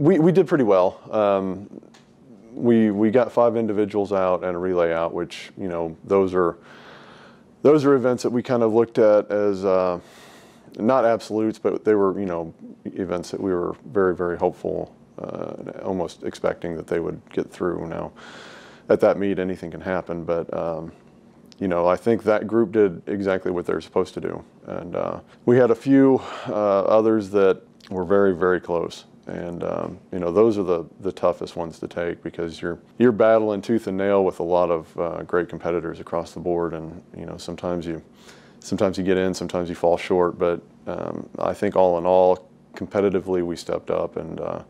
We, we did pretty well. Um, we, we got five individuals out and a relay out, which, you know, those are, those are events that we kind of looked at as uh, not absolutes, but they were, you know, events that we were very, very hopeful, uh, almost expecting that they would get through. Now, at that meet, anything can happen, but um, you know, I think that group did exactly what they're supposed to do. And uh, we had a few uh, others that were very, very close. And um, you know, those are the, the toughest ones to take because you're you're battling tooth and nail with a lot of uh, great competitors across the board. And you know, sometimes you sometimes you get in, sometimes you fall short. But um, I think all in all, competitively, we stepped up and. Uh,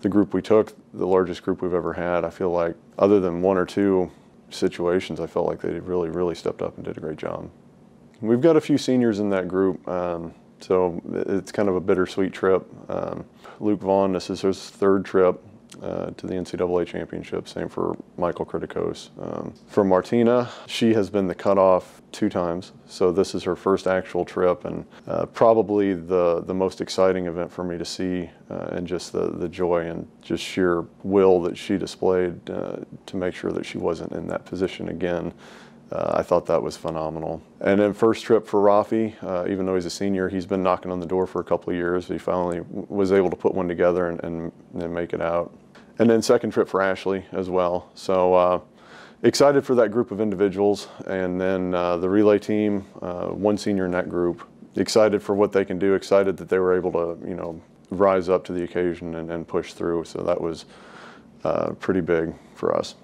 the group we took, the largest group we've ever had, I feel like, other than one or two situations, I felt like they really, really stepped up and did a great job. We've got a few seniors in that group, um, so it's kind of a bittersweet trip. Um, Luke Vaughn, this is his third trip uh, to the NCAA championship. Same for Michael Kritikos. Um, for Martina, she has been the cutoff two times, so this is her first actual trip, and uh, probably the the most exciting event for me to see, uh, and just the the joy and just sheer will that she displayed uh, to make sure that she wasn't in that position again. Uh, I thought that was phenomenal. And then first trip for Rafi, uh, even though he's a senior, he's been knocking on the door for a couple of years. He finally was able to put one together and, and, and make it out. And then second trip for Ashley as well. So uh, excited for that group of individuals. And then uh, the relay team, uh, one senior in that group. Excited for what they can do. Excited that they were able to, you know, rise up to the occasion and, and push through. So that was uh, pretty big for us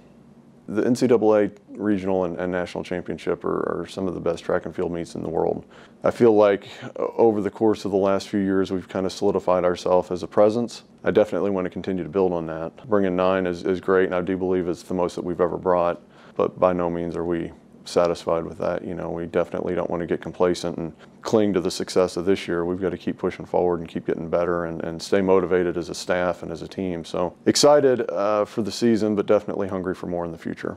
the NCAA regional and, and national championship are, are, some of the best track and field meets in the world. I feel like uh, over the course of the last few years, we've kind of solidified ourselves as a presence. I definitely want to continue to build on that. Bringing nine is, is great, and I do believe it's the most that we've ever brought, but by no means are we satisfied with that. You know, we definitely don't want to get complacent and cling to the success of this year. We've got to keep pushing forward and keep getting better and, and stay motivated as a staff and as a team. So excited uh, for the season, but definitely hungry for more in the future.